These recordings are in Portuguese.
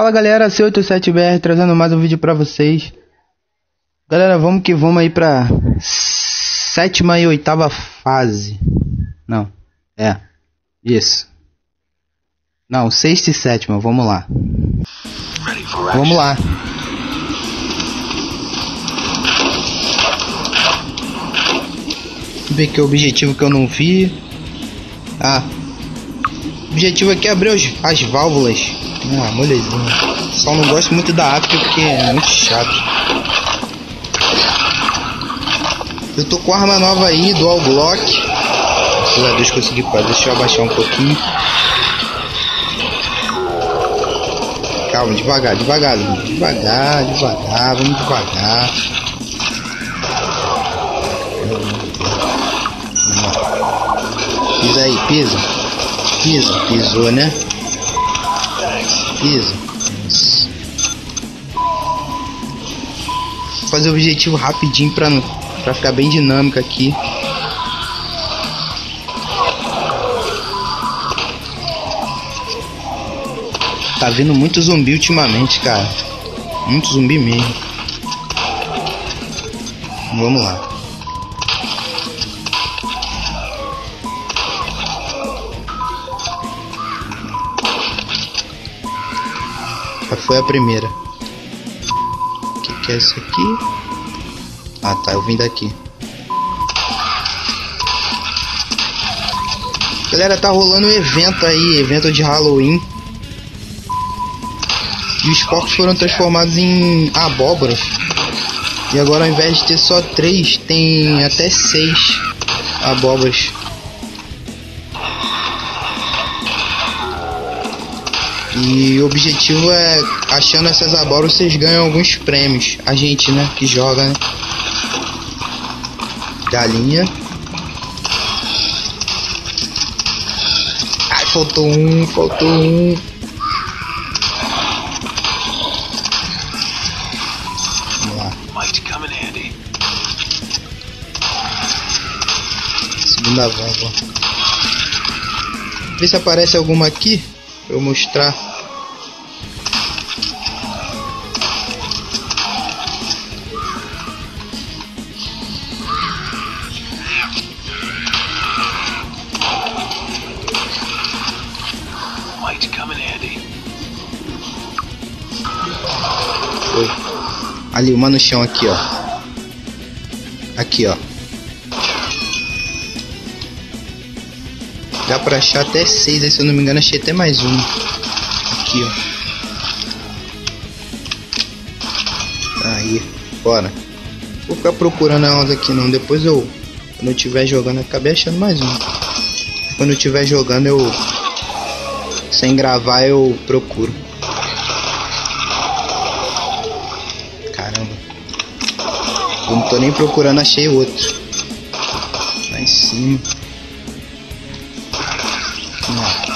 Fala galera, C87BR trazendo mais um vídeo pra vocês. Galera, vamos que vamos aí pra sétima e oitava fase. Não, é, isso. Não, sexta e sétima, vamos lá. Vamos lá. Ver que o objetivo que eu não vi. Ah. O objetivo aqui é abrir os, as válvulas. Ah, molezinha. Só não gosto muito da África porque é muito chato. Eu tô com arma nova aí, Dual Glock. Graças a Deus consegui fazer. Deixa eu abaixar um pouquinho. Calma, devagar, devagar, devagar, devagar, vamos devagar. Pisa aí, pisa. Pisa, pisou, né? Pisa. Vou fazer o objetivo rapidinho pra, pra ficar bem dinâmico aqui. Tá vindo muito zumbi ultimamente, cara. Muito zumbi mesmo. Vamos lá. Já foi a primeira. O que, que é isso aqui? Ah tá, eu vim daqui. Galera, tá rolando um evento aí, evento de Halloween. E os porcos foram transformados em abóboras. E agora ao invés de ter só três, tem até seis abóboras. E o objetivo é, achando essas abóboras, vocês ganham alguns prêmios. A gente, né, que joga, né? Galinha. Ai, faltou um, faltou um. Vamos lá. Segunda válvula. Vê se aparece alguma aqui pra eu mostrar. Foi. Ali, uma no chão aqui, ó. Aqui, ó. Dá pra achar até seis aí, se eu não me engano, achei até mais um. Aqui, ó. Aí, bora. Vou ficar procurando elas aqui não. Depois eu, quando eu estiver jogando, eu acabei achando mais um. Quando eu estiver jogando, eu sem gravar eu procuro. Caramba. Eu não tô nem procurando, achei outro. Lá em cima. Não.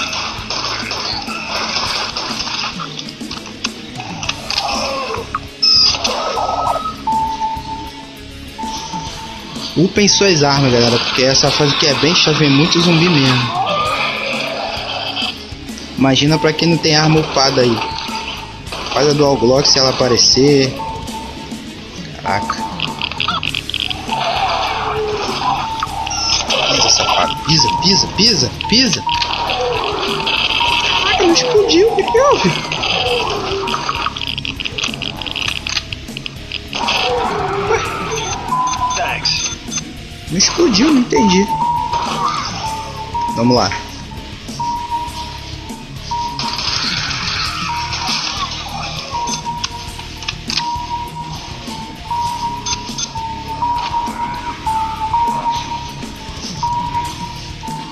Upem suas armas, galera, porque essa fase que é bem chata, vem muito zumbi mesmo. Imagina pra quem não tem arma upada aí. Faz a Dual Glock se ela aparecer. Caraca. Pisa, safado. Pisa, pisa, pisa, pisa. Caraca, não explodiu. O que, que houve? Não explodiu, não entendi. Vamos lá.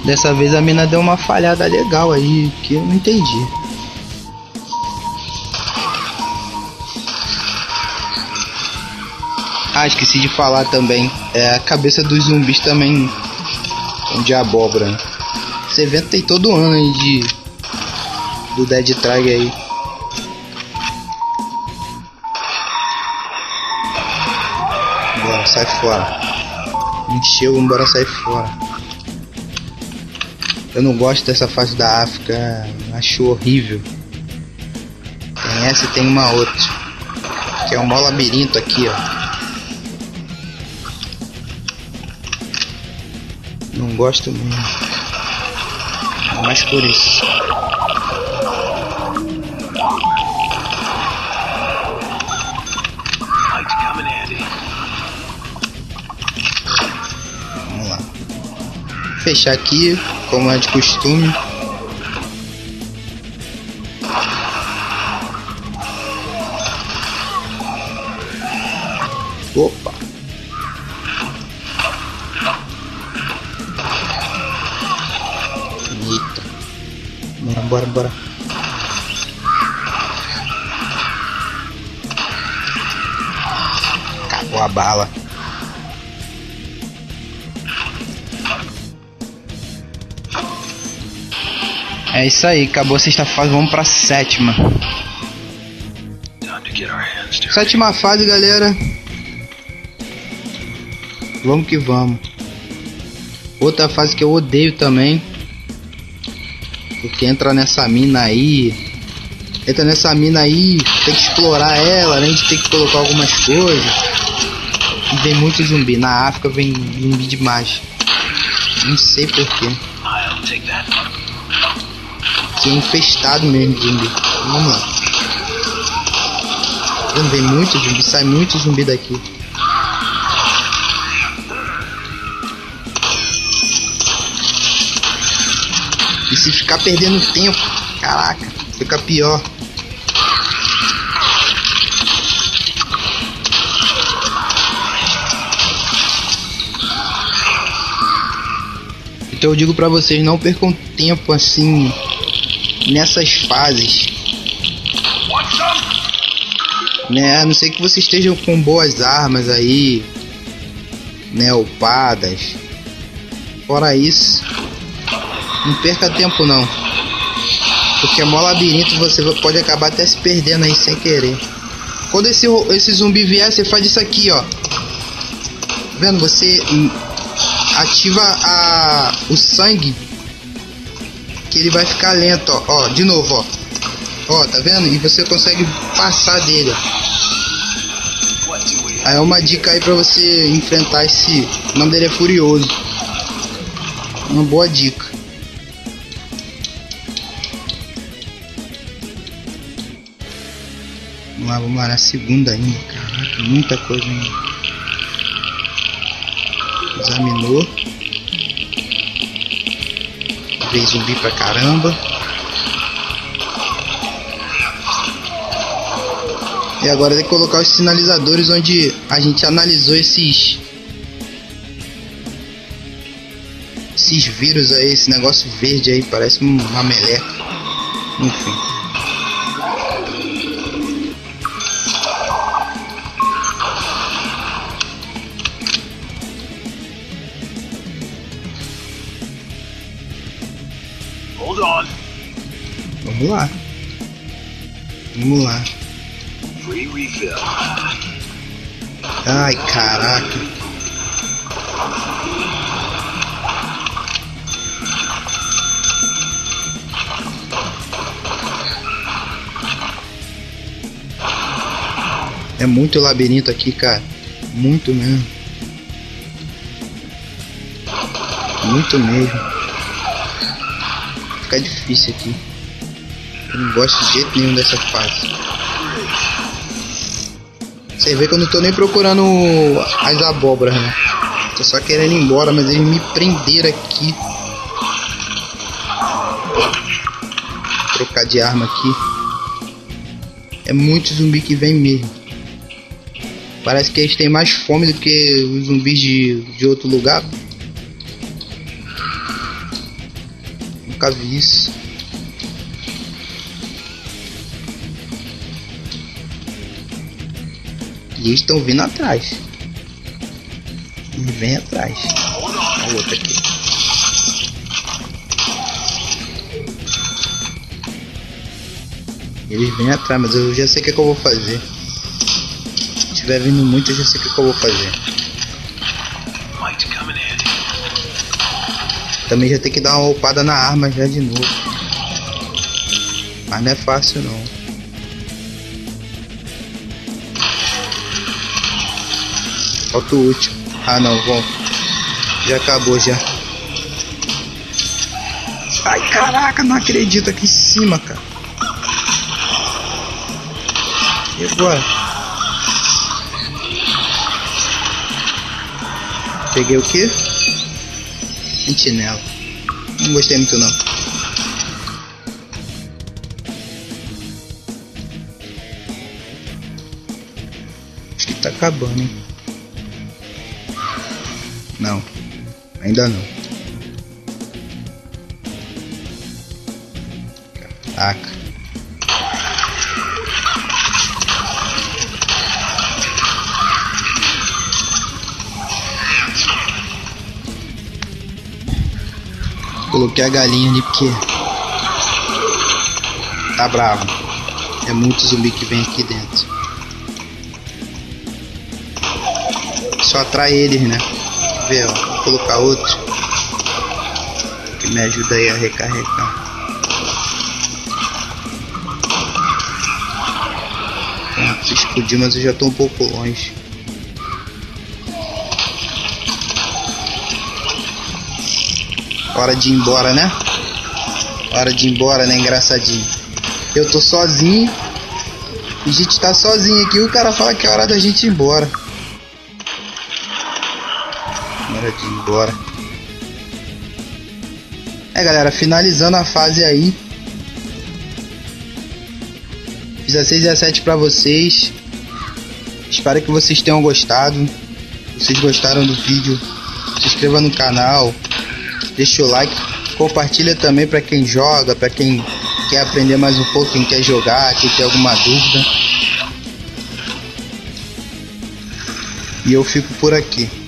Dessa vez a mina deu uma falhada legal aí que eu não entendi. Ah, esqueci de falar também. É a cabeça dos zumbis também de abóbora. Esse evento tem todo ano aí de do Dead Trag aí. Bora, sai fora. Encheu, embora sair fora. Eu não gosto dessa fase da África, acho horrível. Tem essa e tem uma outra. Que é um maior labirinto aqui, ó. Não gosto mesmo. É mais por isso. Vamos lá. Fechar aqui, como é de costume. Opa! Eita! Bora, bora, bora! Acabou a bala! É isso aí, acabou a sexta fase, vamos pra sétima. Sétima fase, galera. Vamos que vamos. Outra fase que eu odeio também. Porque entra nessa mina aí. Entra nessa mina aí, tem que explorar ela, além de ter que colocar algumas coisas. E vem muito zumbi. Na África vem zumbi demais. Não sei porquê. Que é infestado mesmo zumbi. Vamos lá. Vem muito zumbi, sai muito zumbi daqui. E se ficar perdendo tempo, caraca, fica pior. Então eu digo pra vocês, não percam tempo assim nessas fases. Né, a não sei que vocês estejam com boas armas aí, né, upadas. Fora isso, não perca tempo não. Porque é mó labirinto, você pode acabar até se perdendo aí sem querer. Quando esse, esse zumbi vier, você faz isso aqui, ó. Tá vendo? Você ativa a, o sangue. Que ele vai ficar lento, ó. ó. De novo, ó. Ó, tá vendo? E você consegue passar dele, ó. Aí é uma dica aí pra você enfrentar esse... O nome dele é Furioso. Uma boa dica. Vamos lá, vamos lá na segunda ainda. Caraca, muita coisa ainda. Examinou. Veio zumbi pra caramba. E agora tem que colocar os sinalizadores onde a gente analisou esses esses vírus aí, esse negócio verde aí, parece uma meleca. Enfim. Vamos lá. Vamos lá. Ai, caraca. É muito labirinto aqui, cara. Muito mesmo. Muito mesmo. Fica difícil aqui. Eu não gosto de jeito nenhum dessa fase. Você vê que eu não tô nem procurando as abóboras, né? Tô só querendo ir embora, mas eles me prenderam aqui. Vou trocar de arma aqui. É muito zumbi que vem mesmo. Parece que eles têm mais fome do que os zumbis de, de outro lugar. Nunca vi isso. Eles estão vindo atrás. Vem atrás. A outra aqui. Eles vêm atrás, mas eu já sei o que, é que eu vou fazer. Se estiver vindo muito, eu já sei o que, é que eu vou fazer. Também já tem que dar uma upada na arma já de novo. Mas não é fácil não. Falta o último. Ah não, bom. Já acabou já. Ai caraca, não acredito aqui em cima, cara. E agora? Peguei o que? Sentinela. Não gostei muito não. Acho que tá acabando, hein? Ainda não. Caraca. Coloquei a galinha ali porque tá bravo. É muito zumbi que vem aqui dentro. Só atrai eles, né? Vê, ó. Vou colocar outro que me ajuda aí a recarregar. Pronto, explodiu, mas eu já tô um pouco longe. Hora de ir embora, né? Hora de ir embora, né, engraçadinho? Eu tô sozinho. A gente tá sozinho aqui. O cara fala que é hora da gente ir embora. Hora de ir embora. É, galera, finalizando a fase aí. Fiz a 6 e a 7 pra vocês. Espero que vocês tenham gostado. Se vocês gostaram do vídeo, se inscreva no canal deixa o like, compartilha também para quem joga, para quem quer aprender mais um pouco, quem quer jogar, quem tem alguma dúvida. E eu fico por aqui.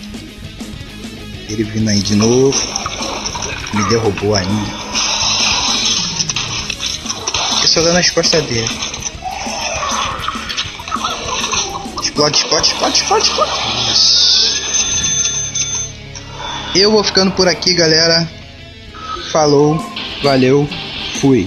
Ele vindo aí de novo. Me derrubou ainda. Fiquei só dando as costas dele. Explode, explode, explode, explode, explode. Eu vou ficando por aqui, galera. Falou, valeu, fui.